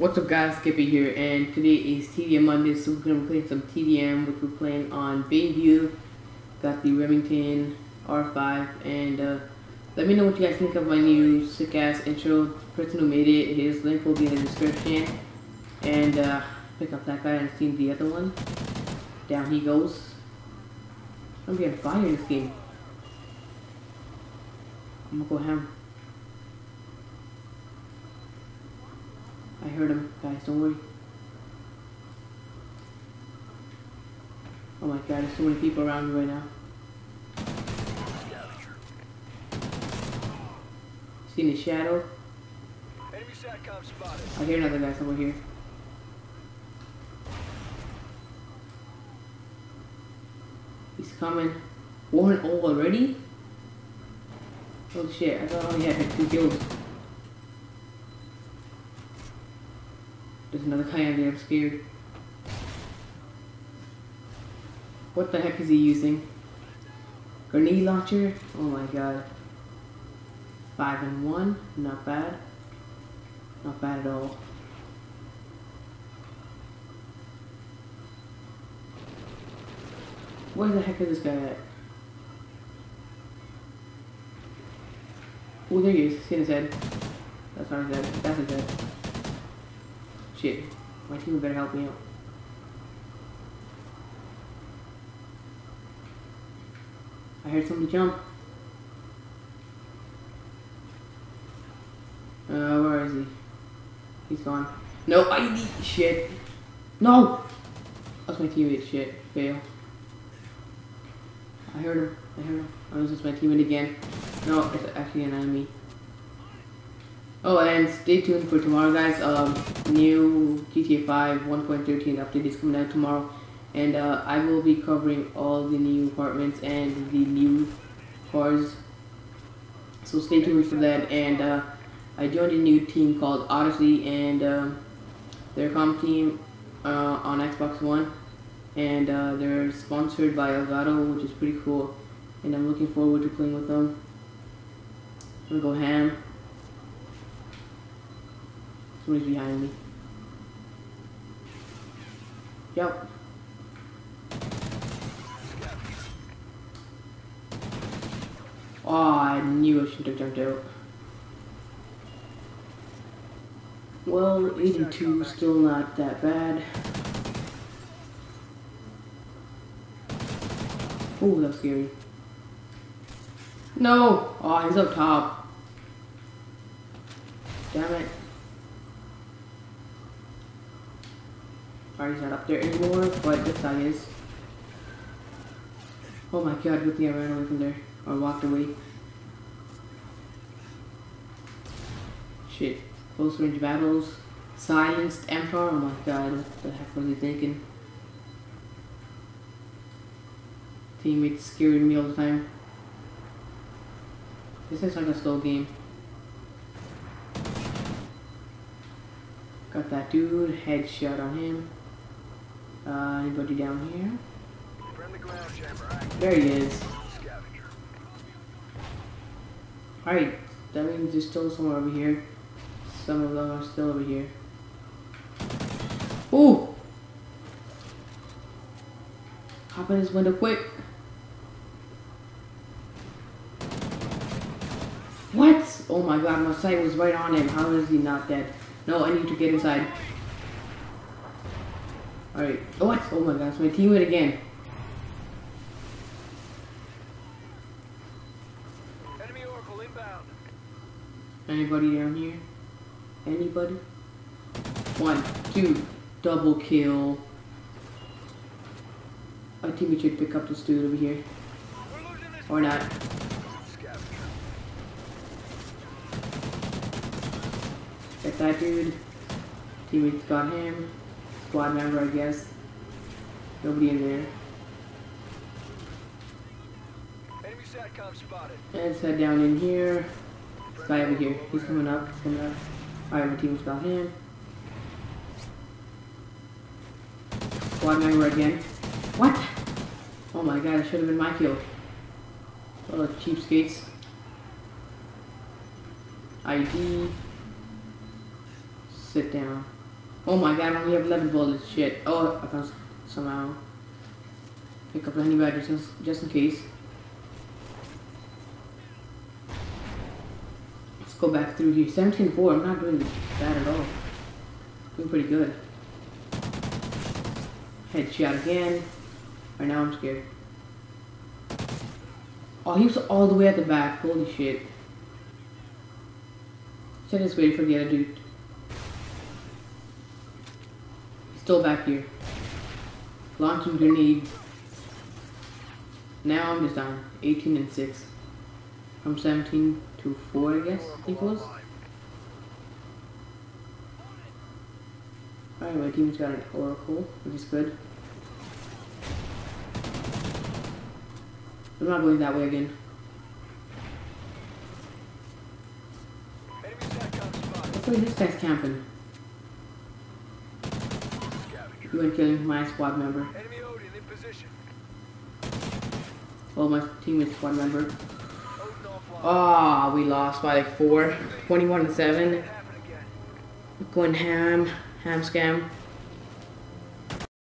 What's up guys, Skippy here, and today is TDM Monday, so we're going to be playing some TDM, which we're playing on Bayview. Got the Remington R5, and uh, let me know what you guys think of my new sick-ass intro. The person who made it, his link will be in the description. And uh, pick up that guy and see the other one. Down he goes. I'm getting fire in this game. I'm gonna go ham. Heard him, guys, don't worry. Oh my god, there's so many people around me right now. Seen a shadow. Enemy SATCOM spotted. I hear another guy somewhere here. He's coming. Oh already? Oh shit, I thought I only had two kills. There's another there, I'm scared. What the heck is he using? Grenade launcher? Oh my god. Five and one, not bad. Not bad at all. Where the heck is this guy at? Oh, there he is. See his head. That's not his head. That's his head. Shit. My team better help me out. I heard somebody jump. Uh, where is he? He's gone. No, I need shit. No! That's my teammate. Shit. Fail. I heard him. I heard him. Oh, this is my teammate again. No, it's actually an enemy. Oh, and stay tuned for tomorrow, guys. Um, new GTA 5 1.13 update is coming out tomorrow, and uh, I will be covering all the new apartments and the new cars. So stay tuned for that. And uh, I joined a new team called Odyssey, and um, they're comp team uh, on Xbox One, and uh, they're sponsored by Elgato, which is pretty cool. And I'm looking forward to playing with them. I'm gonna go ham. Somebody's behind me. Yep. Oh, I knew I should have jumped out. Well, 82 still not that bad. Oh, that's scary. No! Oh, he's up top. Damn it. He's not up there anymore, but this guy is. Oh my god, good thing I ran away from there. Or walked away. Shit. Close range battles. Silenced Emperor. Oh my god, what the heck was he thinking? Teammates scaring me all the time. This is like a slow game. Got that dude, headshot on him. Uh, anybody down here? Friendly ground jammer active. There he is. Alright, that means there's still somewhere over here. Some of them are still over here. Ooh! Hop in this window quick. What? Oh my god, my sight was right on him. How is he not dead? No, I need to get inside. Alright. Oh, what? Oh my god, it's my teammate again. Enemy Oracle inbound. Anybody down here? Anybody? One, two, double kill. My teammate should pick up this dude over here. We're losing this. Or not. Get that dude. Teammates got him. Squad member, I guess. Nobody in there. Enemy SATCOM spotted. Let's head down in here. This guy over here. He's coming up. He's coming up. Alright, my teammates got him. Squad member again. What? Oh my god, it should have been my kill. Oh, cheapskates. ID. Sit down. Oh my god, I only have 11 bullets. Shit. Oh, I found somehow. Pick up the honey badger just, just in case. Let's go back through here. 17 4. I'm not doing bad at all. Doing pretty good. Headshot again. Right now I'm scared. Oh, he was all the way at the back. Holy shit. Should just wait for the other dude. Still back here. Launching grenade. Now I'm just down. 18 and 6. From 17 to 4, I guess, it was. Alright, my team's got an Oracle, which is good. I'm not going that way again. Why this guy's camping. Scavenger. You went killing my squad member. Enemy Odin in position. Well, my teammate's squad member. Ah, we lost by like four. 21 to 7. It happened. Going ham. Ham scam.